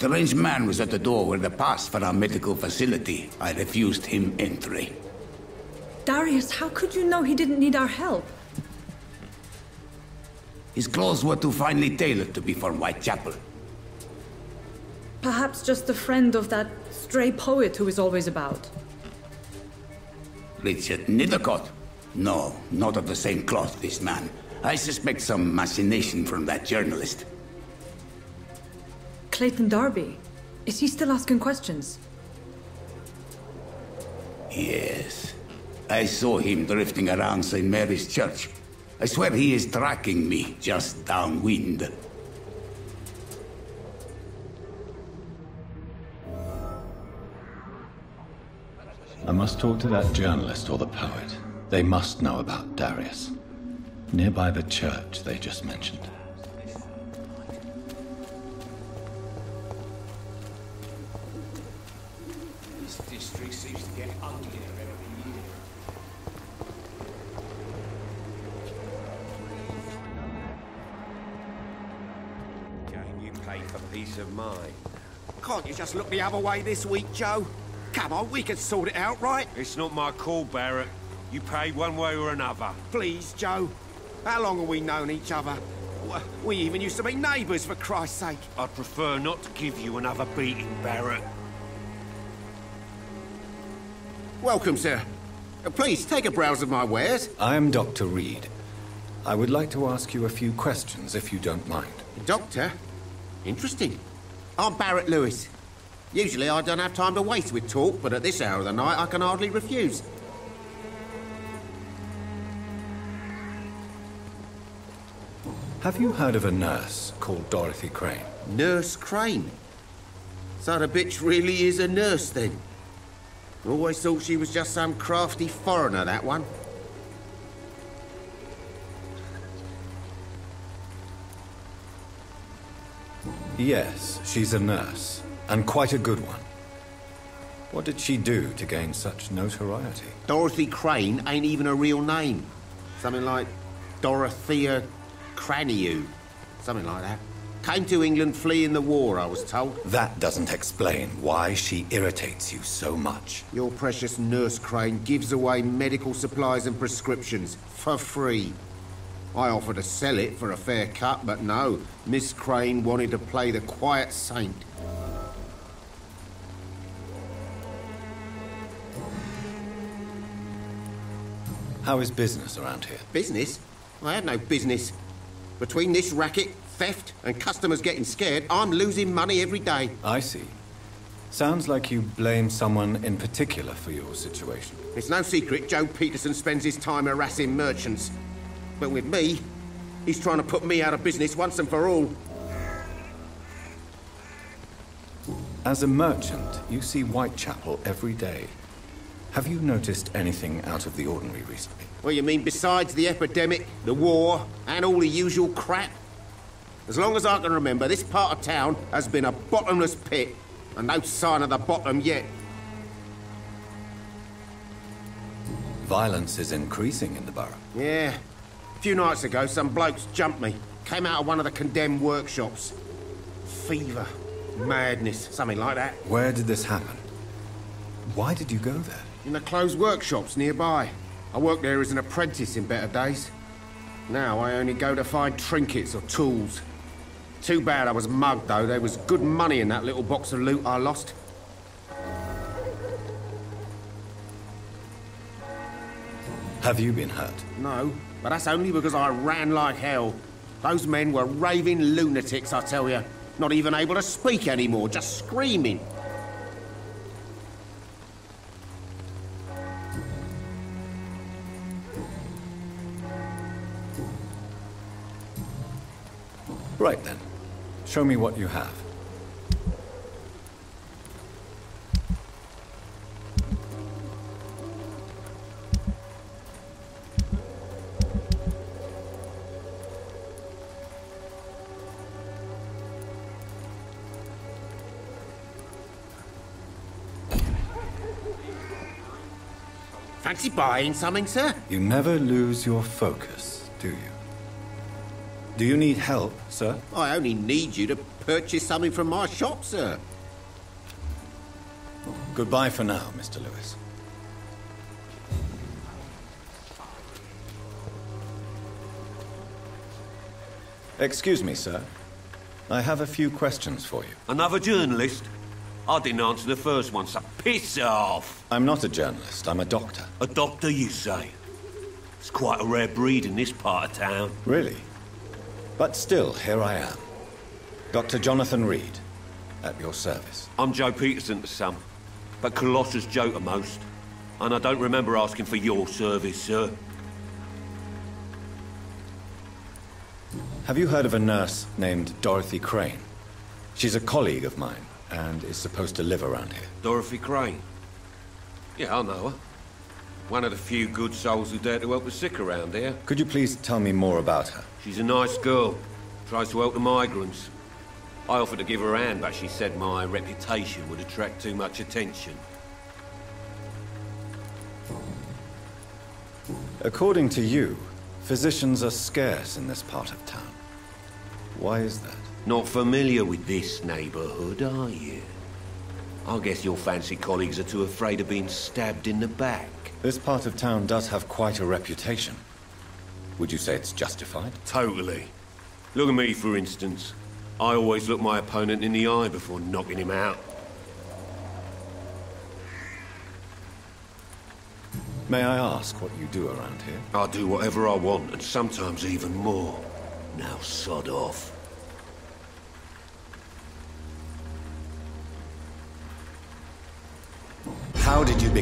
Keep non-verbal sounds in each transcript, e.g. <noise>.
Strange man was at the door with a pass for our medical facility. I refused him entry. Darius, how could you know he didn't need our help? His clothes were too finely tailored to be from Whitechapel. Perhaps just a friend of that stray poet who is always about. Richard Nethercott? No, not of the same cloth, this man. I suspect some machination from that journalist. Clayton Darby. Is he still asking questions? Yes. I saw him drifting around St. Mary's Church. I swear he is tracking me just downwind. I must talk to that journalist or the poet. They must know about Darius. Nearby the church they just mentioned. You just look the other way this week, Joe? Come on, we can sort it out, right? It's not my call, Barrett. You pay one way or another. Please, Joe. How long have we known each other? We even used to be neighbours, for Christ's sake. I'd prefer not to give you another beating, Barrett. Welcome, sir. Please, take a browse of my wares. I am Dr. Reid. I would like to ask you a few questions, if you don't mind. Doctor? Interesting. I'm Barrett Lewis. Usually I don't have time to waste with talk, but at this hour of the night I can hardly refuse. Have you heard of a nurse called Dorothy Crane? Nurse Crane. So the bitch really is a nurse, then? Always thought she was just some crafty foreigner, that one. Yes, she's a nurse, and quite a good one. What did she do to gain such notoriety? Dorothy Crane ain't even a real name. Something like Dorothea Craniu. Something like that. Came to England fleeing the war, I was told. That doesn't explain why she irritates you so much. Your precious nurse Crane gives away medical supplies and prescriptions for free. I offered to sell it for a fair cut, but no. Miss Crane wanted to play the quiet saint. How is business around here? Business? I had no business. Between this racket, theft, and customers getting scared, I'm losing money every day. I see. Sounds like you blame someone in particular for your situation. It's no secret Joe Peterson spends his time harassing merchants. But with me, he's trying to put me out of business once and for all. As a merchant, you see Whitechapel every day. Have you noticed anything out of the ordinary recently? Well, you mean besides the epidemic, the war, and all the usual crap? As long as I can remember, this part of town has been a bottomless pit, and no sign of the bottom yet. Violence is increasing in the borough. Yeah. A few nights ago, some blokes jumped me. Came out of one of the condemned workshops. Fever, madness, something like that. Where did this happen? Why did you go there? In the closed workshops nearby. I worked there as an apprentice in better days. Now I only go to find trinkets or tools. Too bad I was mugged, though. There was good money in that little box of loot I lost. Have you been hurt? No, but that's only because I ran like hell. Those men were raving lunatics, I tell you. Not even able to speak anymore, just screaming. Right then. Show me what you have. Fancy buying something, sir? You never lose your focus, do you? Do you need help, sir? I only need you to purchase something from my shop, sir. Goodbye for now, Mr. Lewis. Excuse me, sir. I have a few questions for you. Another journalist? I didn't answer the first one, so piss off! I'm not a journalist, I'm a doctor. A doctor, you say? It's quite a rare breed in this part of town. Really? But still, here I am. Dr. Jonathan Reid, at your service. I'm Joe Peterson to some, but Colossus Joe to most. And I don't remember asking for your service, sir. Have you heard of a nurse named Dorothy Crane? She's a colleague of mine, and is supposed to live around here. Dorothy Crane? Yeah, I know her. One of the few good souls who dare to help the sick around here. Could you please tell me more about her? She's a nice girl. Tries to help the migrants. I offered to give her a hand, but she said my reputation would attract too much attention. According to you, physicians are scarce in this part of town. Why is that? Not familiar with this neighborhood, are you? I guess your fancy colleagues are too afraid of being stabbed in the back. This part of town does have quite a reputation. Would you say it's justified? Totally. Look at me, for instance. I always look my opponent in the eye before knocking him out. May I ask what you do around here? I do whatever I want, and sometimes even more. Now sod off.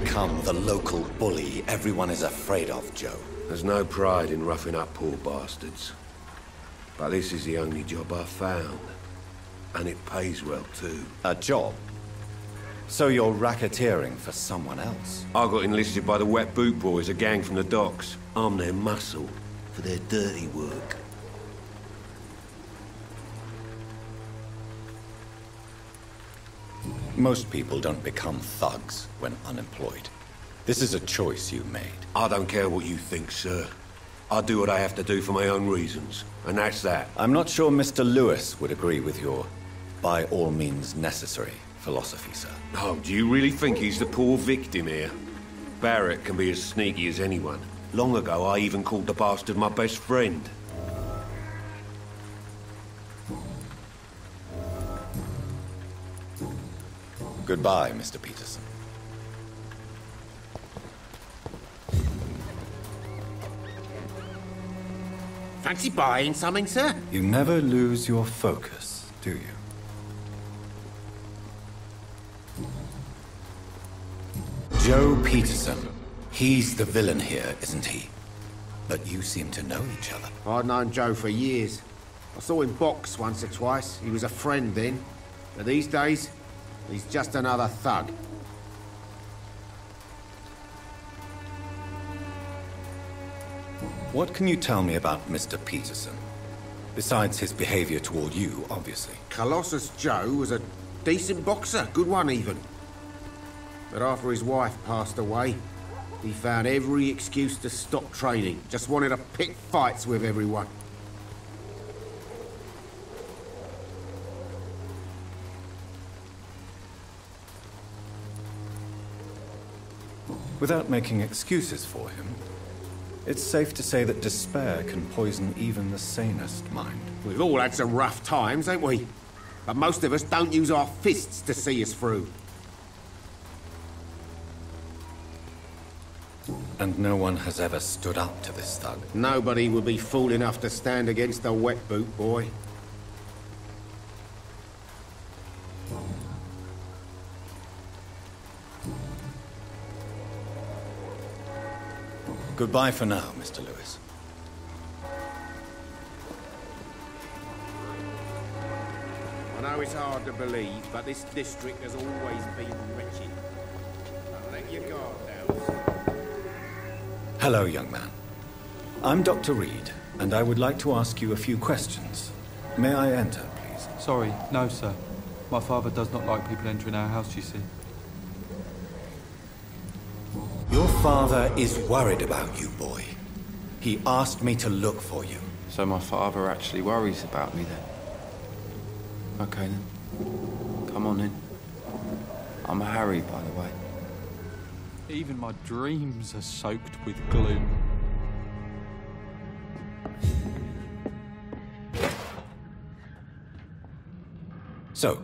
Become the local bully everyone is afraid of, Joe? There's no pride in roughing up poor bastards. But this is the only job I've found. And it pays well, too. A job? So you're racketeering for someone else? I got enlisted by the Wet Boot Boys, a gang from the docks. I'm their muscle for their dirty work. Most people don't become thugs when unemployed. This is a choice you made. I don't care what you think, sir. I do what I have to do for my own reasons, and that's that. I'm not sure Mr. Lewis would agree with your by all means necessary philosophy, sir. Oh, do you really think he's the poor victim here? Barrett can be as sneaky as anyone. Long ago, I even called the bastard my best friend. Goodbye, Mr. Peterson. Fancy buying something, sir? You never lose your focus, do you? Joe Peterson. He's the villain here, isn't he? But you seem to know each other. I'd known Joe for years. I saw him box once or twice. He was a friend then. But these days, he's just another thug. What can you tell me about Mr. Peterson? Besides his behavior toward you, obviously. Colossus Joe was a decent boxer, good one even. But after his wife passed away, he found every excuse to stop training. Just wanted to pick fights with everyone. Without making excuses for him, it's safe to say that despair can poison even the sanest mind. We've all had some rough times, ain't we? But most of us don't use our fists to see us through. And no one has ever stood up to this thug. Nobody would be fool enough to stand against a wet boot boy. Goodbye for now, Mr. Lewis. I know it's hard to believe, but this district has always been wretched. Don't let your guard down. Hello, young man. I'm Dr. Reid, and I would like to ask you a few questions. May I enter, please? Sorry, no, sir. My father does not like people entering our house, you see. Your father is worried about you, boy. He asked me to look for you. So my father actually worries about me then? Okay then. Come on in. I'm Harry, by the way. Even my dreams are soaked with gloom. So,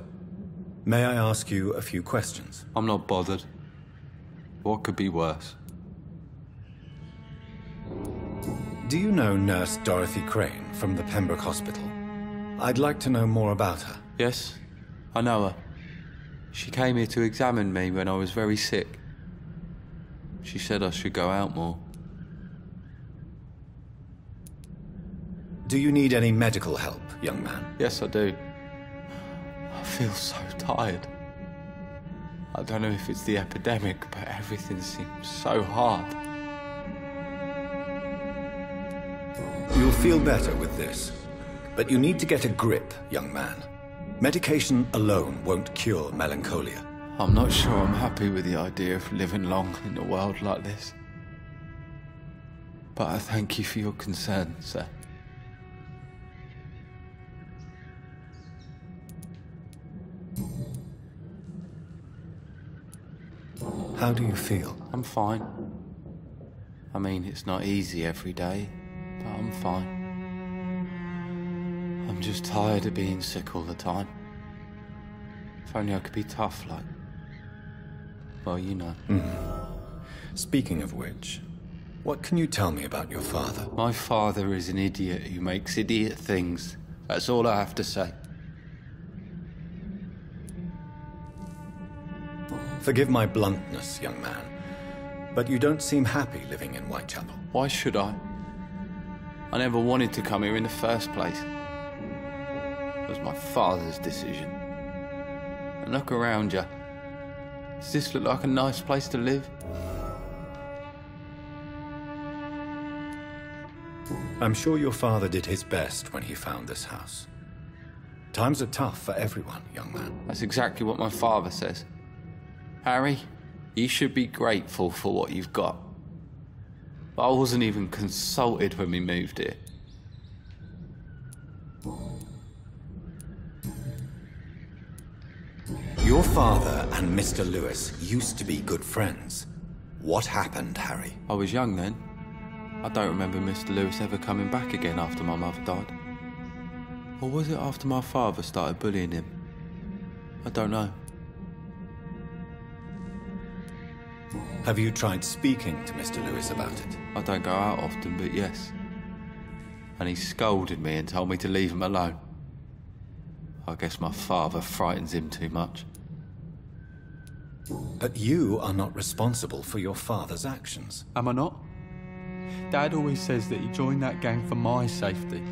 may I ask you a few questions? I'm not bothered. What could be worse? Do you know Nurse Dorothy Crane from the Pembroke Hospital? I'd like to know more about her. Yes, I know her. She came here to examine me when I was very sick. She said I should go out more. Do you need any medical help, young man? Yes, I do. I feel so tired. I don't know if it's the epidemic, but everything seems so hard. You'll feel better with this. But you need to get a grip, young man. Medication alone won't cure melancholia. I'm not sure I'm happy with the idea of living long in a world like this. But I thank you for your concern, sir. How do you feel? I'm fine. I mean, it's not easy every day, but I'm fine. I'm just tired of being sick all the time. If only I could be tough like. Well, you know. Mm-hmm. Speaking of which, what can you tell me about your father? My father is an idiot who makes idiot things. That's all I have to say. Forgive my bluntness, young man, but you don't seem happy living in Whitechapel. Why should I? I never wanted to come here in the first place. It was my father's decision. And look around you. Does this look like a nice place to live? I'm sure your father did his best when he found this house. Times are tough for everyone, young man. That's exactly what my father says. Harry, you should be grateful for what you've got. But I wasn't even consulted when we moved here. Your father and Mr. Lewis used to be good friends. What happened, Harry? I was young then. I don't remember Mr. Lewis ever coming back again after my mother died. Or was it after my father started bullying him? I don't know. Have you tried speaking to Mr. Lewis about it? I don't go out often, but yes. And he scolded me and told me to leave him alone. I guess my father frightens him too much. But you are not responsible for your father's actions. Am I not? Dad always says that he joined that gang for my safety.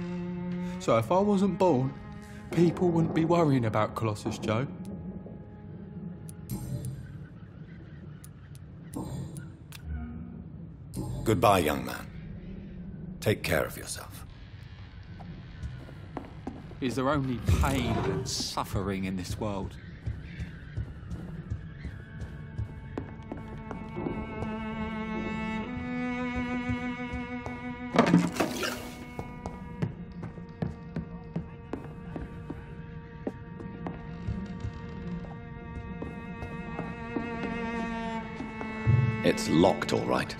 So if I wasn't born, people wouldn't be worrying about Colossus Joe. Goodbye, young man. Take care of yourself. Is there only pain and suffering in this world? It's locked, all right.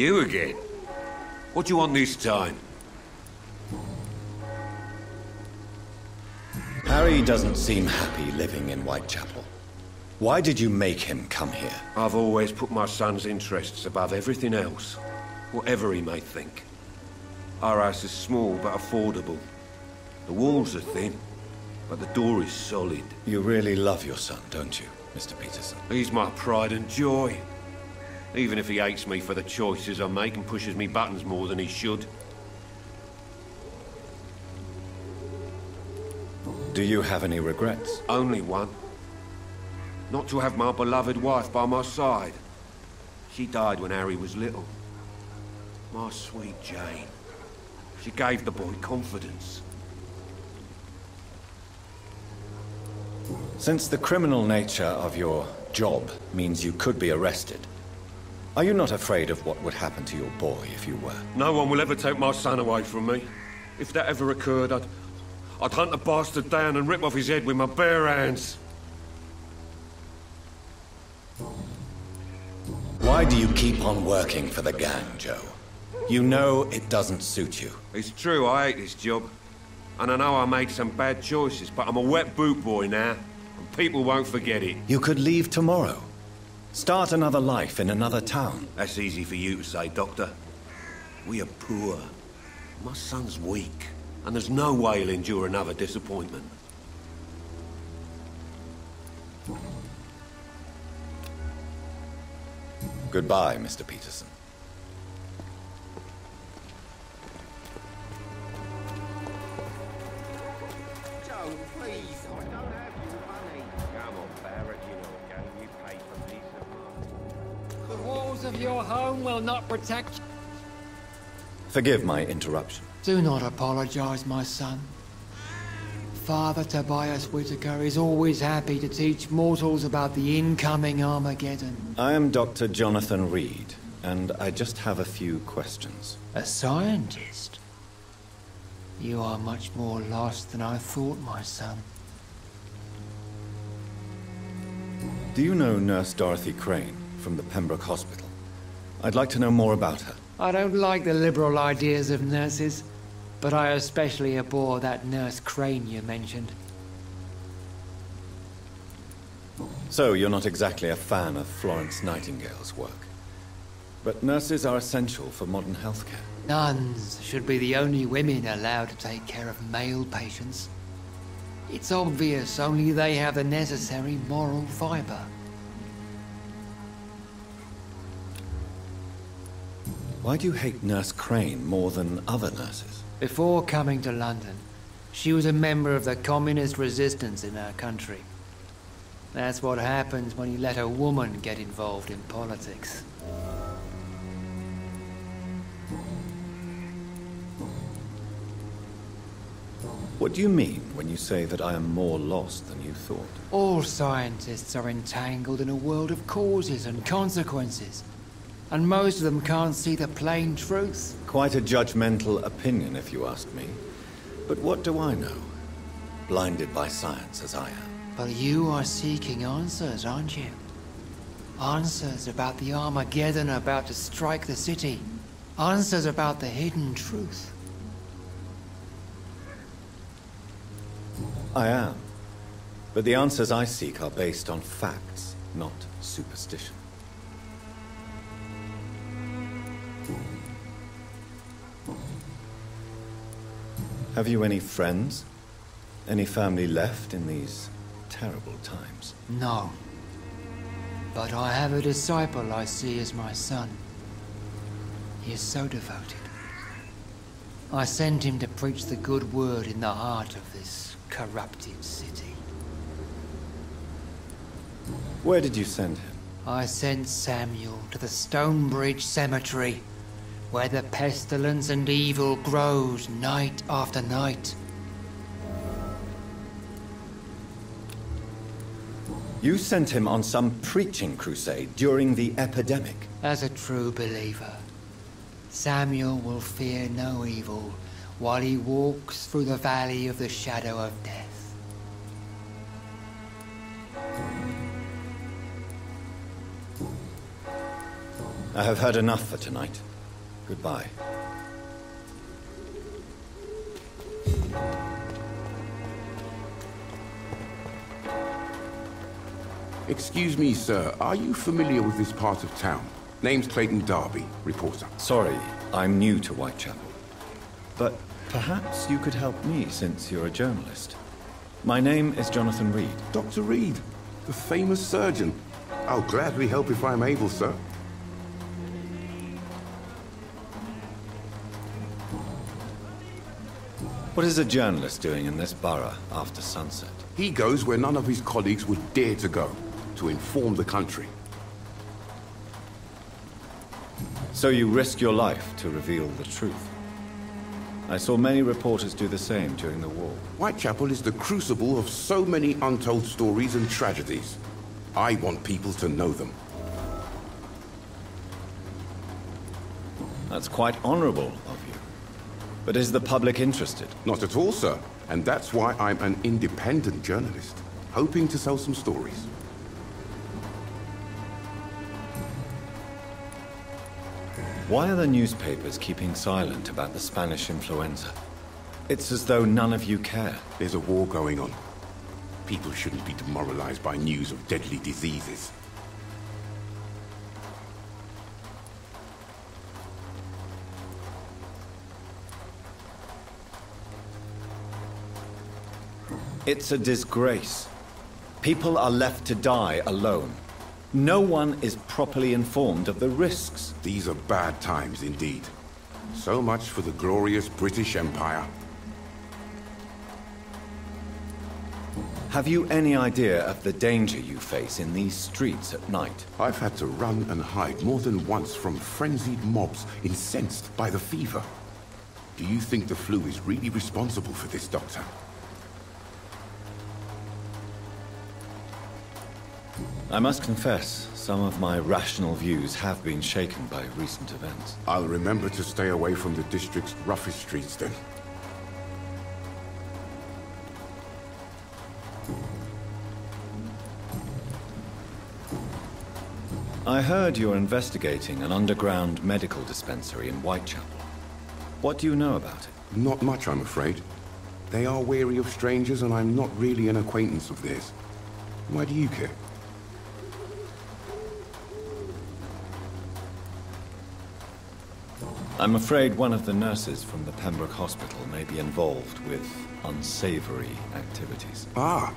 You again? What do you want this time? Harry doesn't seem happy living in Whitechapel. Why did you make him come here? I've always put my son's interests above everything else, whatever he may think. Our house is small but affordable. The walls are thin, but the door is solid. You really love your son, don't you, Mr. Peterson? He's my pride and joy. Even if he hates me for the choices I make and pushes me buttons more than he should. Do you have any regrets? Only one. Not to have my beloved wife by my side. She died when Harry was little. My sweet Jane. She gave the boy confidence. Since the criminal nature of your job means you could be arrested, are you not afraid of what would happen to your boy if you were? No one will ever take my son away from me. If that ever occurred, I'd... I'd hunt the bastard down and rip off his head with my bare hands. Why do you keep on working for the gang, Joe? You know it doesn't suit you. It's true, I hate this job. And I know I made some bad choices, but I'm a wet boot boy now. And people won't forget it. You could leave tomorrow. Start another life in another town. That's easy for you to say, Doctor. We are poor. My son's weak. And there's no way he'll endure another disappointment. Goodbye, Mr. Peterson. Your home will not protect you. Forgive my interruption. Do not apologize, my son. Father Tobias Whitaker is always happy to teach mortals about the incoming Armageddon. I am Dr. Jonathan Reid, and I just have a few questions. A scientist? You are much more lost than I thought, my son. Do you know Nurse Dorothy Crane from the Pembroke Hospital? I'd like to know more about her. I don't like the liberal ideas of nurses, but I especially abhor that nurse Crane you mentioned. So, you're not exactly a fan of Florence Nightingale's work. But nurses are essential for modern healthcare. Nuns should be the only women allowed to take care of male patients. It's obvious only they have the necessary moral fiber. Why do you hate Nurse Crane more than other nurses? Before coming to London, she was a member of the communist resistance in our country. That's what happens when you let a woman get involved in politics. What do you mean when you say that I am more lost than you thought? All scientists are entangled in a world of causes and consequences. And most of them can't see the plain truth. Quite a judgmental opinion, if you ask me. But what do I know? Blinded by science as I am. But you are seeking answers, aren't you? Answers about the Armageddon about to strike the city. Answers about the hidden truth. I am. But the answers I seek are based on facts, not superstition. Have you any friends? Any family left in these terrible times? No. But I have a disciple I see as my son. He is so devoted. I send him to preach the good word in the heart of this corrupted city. Where did you send him? I sent Samuel to the Stonebridge Cemetery, where the pestilence and evil grows night after night. You sent him on some preaching crusade during the epidemic. As a true believer, Samuel will fear no evil while he walks through the valley of the shadow of death. I have heard enough for tonight. Goodbye. Excuse me, sir. Are you familiar with this part of town? Name's Clayton Darby, reporter. Sorry, I'm new to Whitechapel. But perhaps you could help me since you're a journalist. My name is Jonathan Reid. Dr. Reid, the famous surgeon. I'll gladly help if I'm able, sir. What is a journalist doing in this borough after sunset? He goes where none of his colleagues would dare to go, to inform the country. So you risk your life to reveal the truth. I saw many reporters do the same during the war. Whitechapel is the crucible of so many untold stories and tragedies. I want people to know them. That's quite honorable. But is the public interested? Not at all, sir. And that's why I'm an independent journalist, hoping to sell some stories. Why are the newspapers keeping silent about the Spanish influenza? It's as though none of you care. There's a war going on. People shouldn't be demoralized by news of deadly diseases. It's a disgrace. People are left to die alone. No one is properly informed of the risks. These are bad times indeed. So much for the glorious British Empire. Have you any idea of the danger you face in these streets at night? I've had to run and hide more than once from frenzied mobs incensed by the fever. Do you think the flu is really responsible for this, Doctor? I must confess, some of my rational views have been shaken by recent events. I'll remember to stay away from the district's roughest streets then. I heard you're investigating an underground medical dispensary in Whitechapel. What do you know about it? Not much, I'm afraid. They are wary of strangers, and I'm not really an acquaintance of theirs. Why do you care? I'm afraid one of the nurses from the Pembroke Hospital may be involved with unsavory activities. Ah,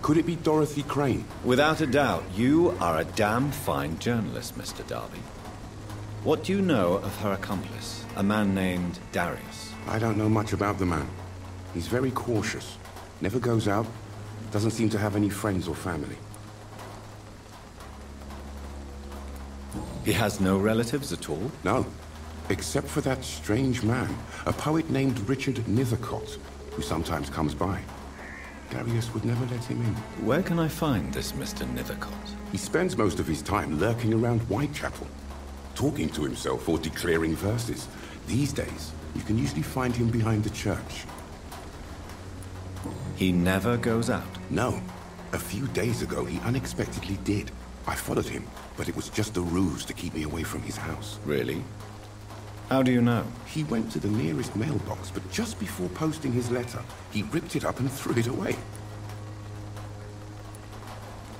could it be Dorothy Crane? Without a doubt, you are a damn fine journalist, Mr. Darby. What do you know of her accomplice, a man named Darius? I don't know much about the man. He's very cautious. Never goes out. Doesn't seem to have any friends or family. He has no relatives at all? No. Except for that strange man, a poet named Richard Nethercott, who sometimes comes by. Darius would never let him in. Where can I find this Mr. Nethercott? He spends most of his time lurking around Whitechapel, talking to himself or declaring verses. These days, you can usually find him behind the church. He never goes out? No. A few days ago, he unexpectedly did. I followed him, but it was just a ruse to keep me away from his house. Really? How do you know? He went to the nearest mailbox, but just before posting his letter, he ripped it up and <laughs> threw it away.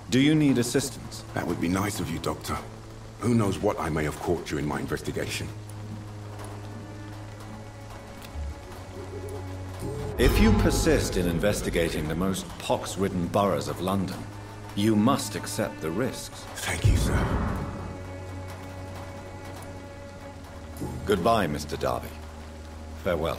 Do you need assistance? That would be nice of you, Doctor. Who knows what I may have caught you in my investigation. If you persist in investigating the most pox-ridden boroughs of London, you must accept the risks. Thank you, sir. Goodbye, Mr. Darby. Farewell.